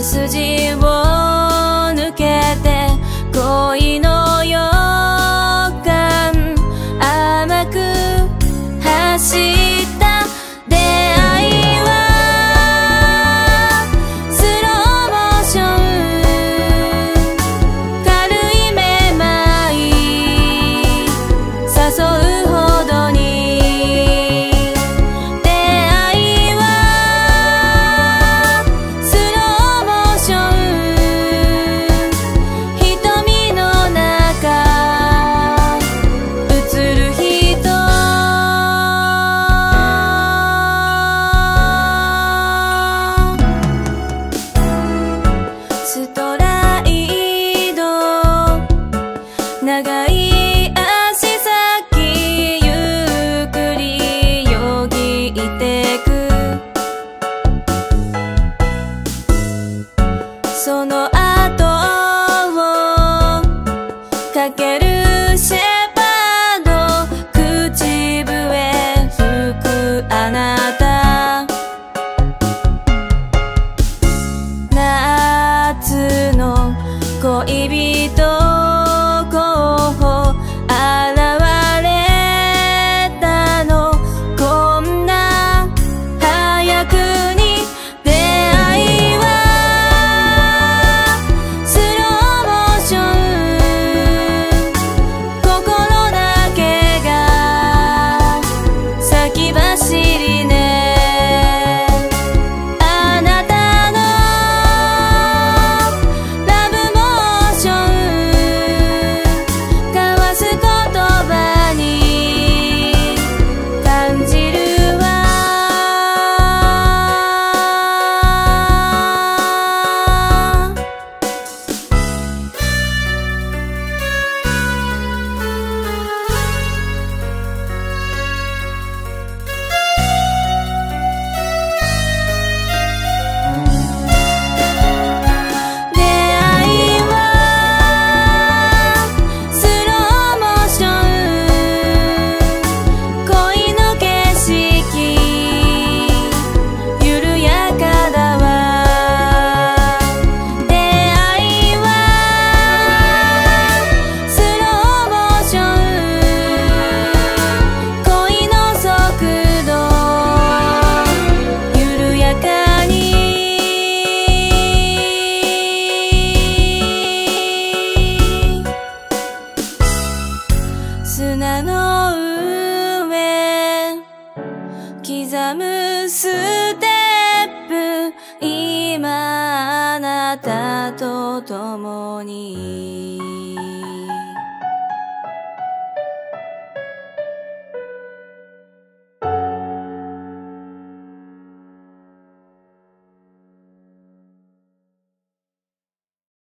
四季。その後をかける刻むステップ。今あなたと共に。